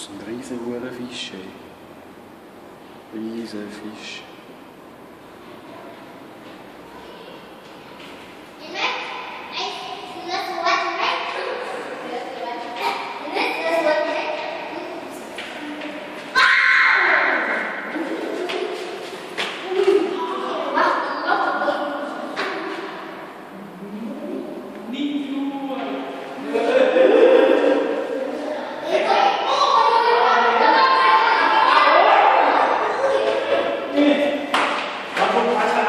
Das ist ein riesiger Fisch. ey. Riesen Fisch. Gracias.